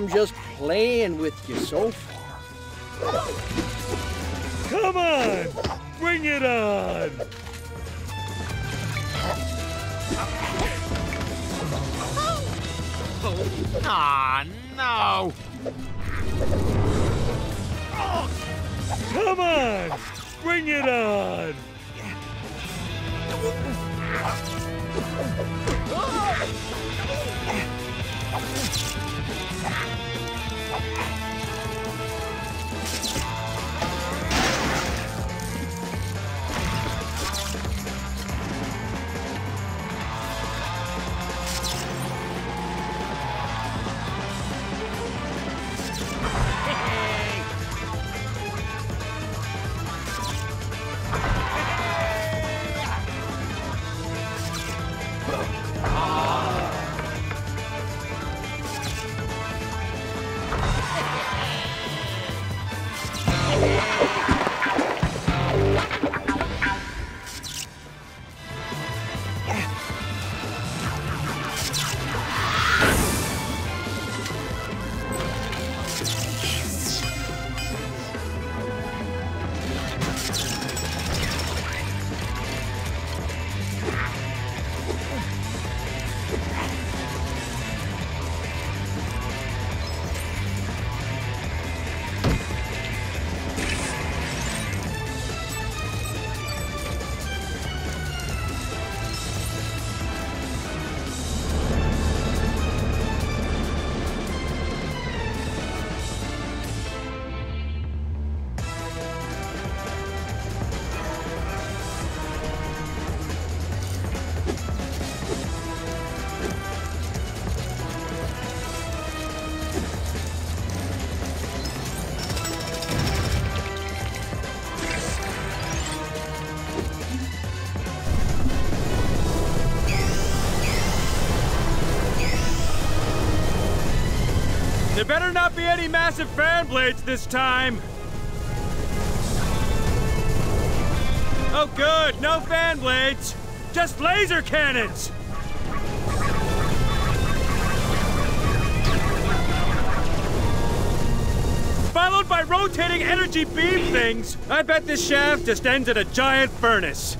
I'm just playing with you so far. Come on! Bring it on! Aw, no! Come on! Bring it on! There Ha ha ha! Better not be any massive fan blades this time! Oh good, no fan blades! Just laser cannons! Followed by rotating energy beam things! I bet this shaft just ends at a giant furnace.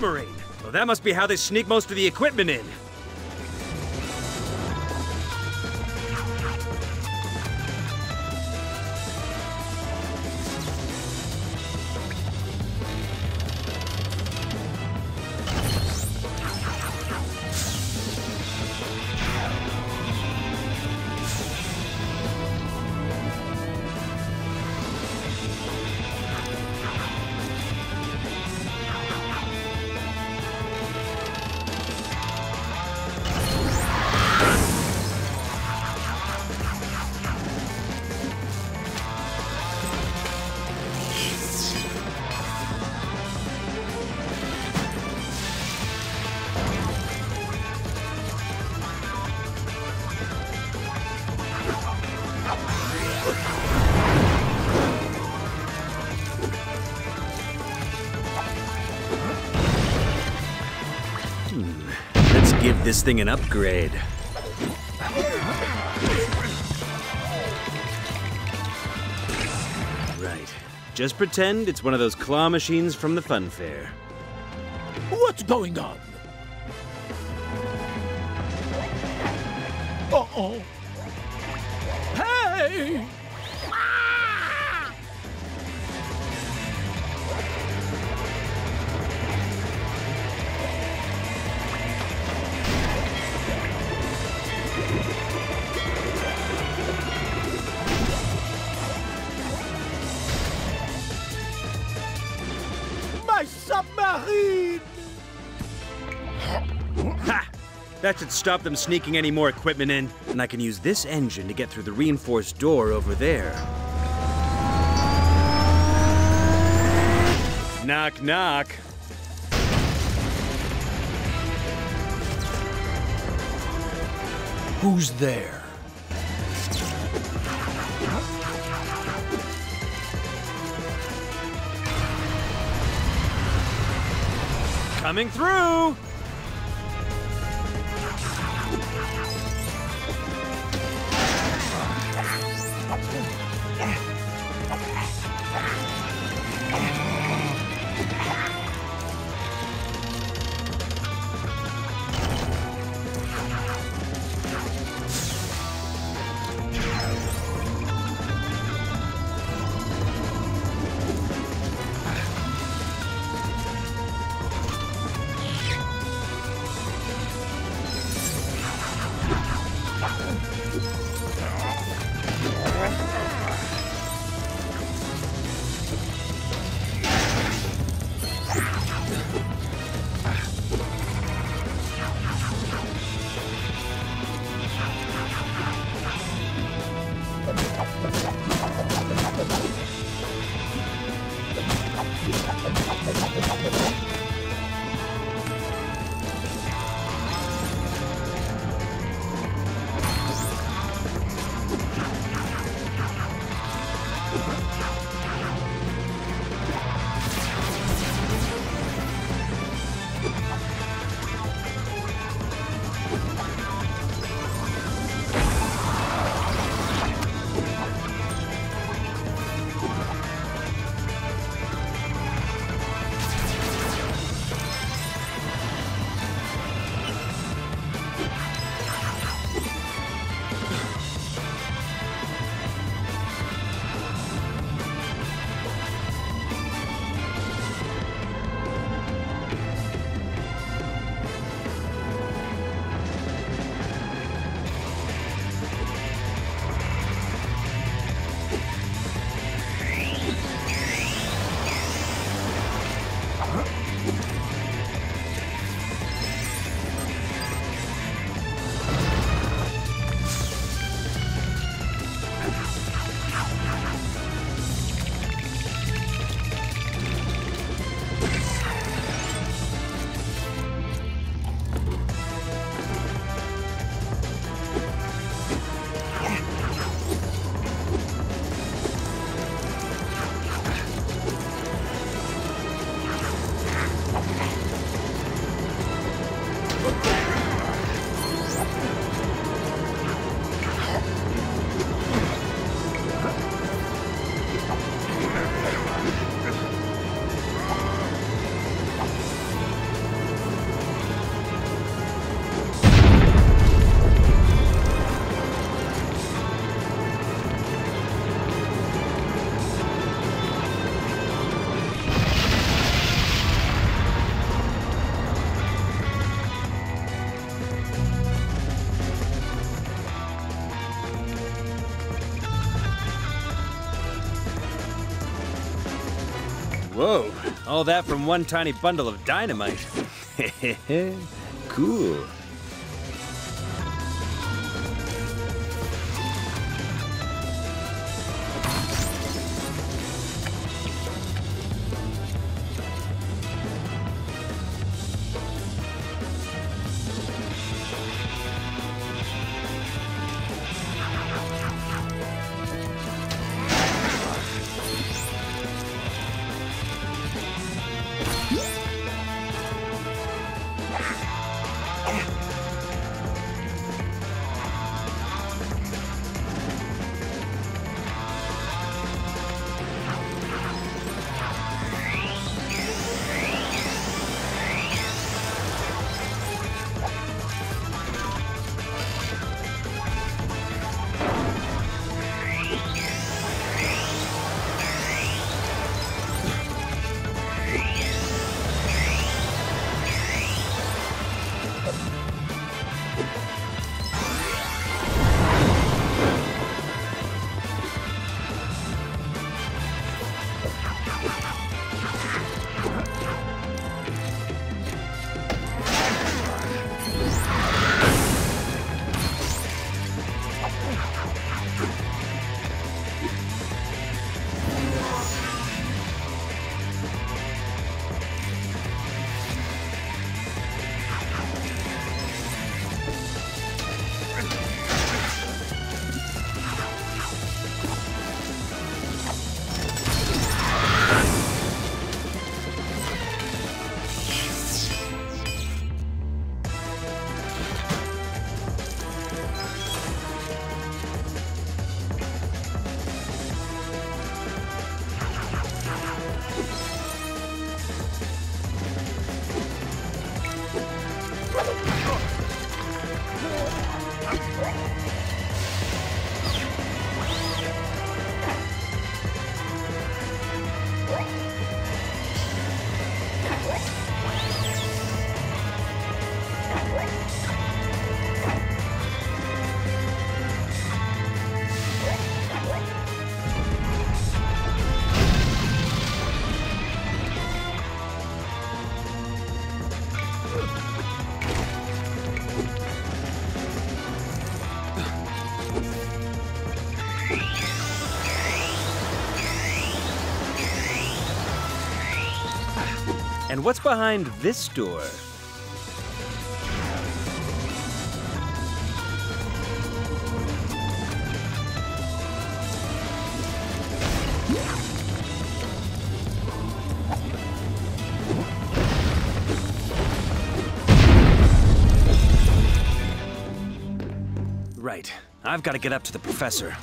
Submarine! Well, that must be how they sneak most of the equipment in. This thing an upgrade. Right. Just pretend it's one of those claw machines from the fun fair. What's going on? Uh-oh. Hey! That should stop them sneaking any more equipment in. And I can use this engine to get through the reinforced door over there. Knock, knock. Who's there? Coming through! Whoa, all that from one tiny bundle of dynamite. cool. And what's behind this door? Right. I've got to get up to the professor.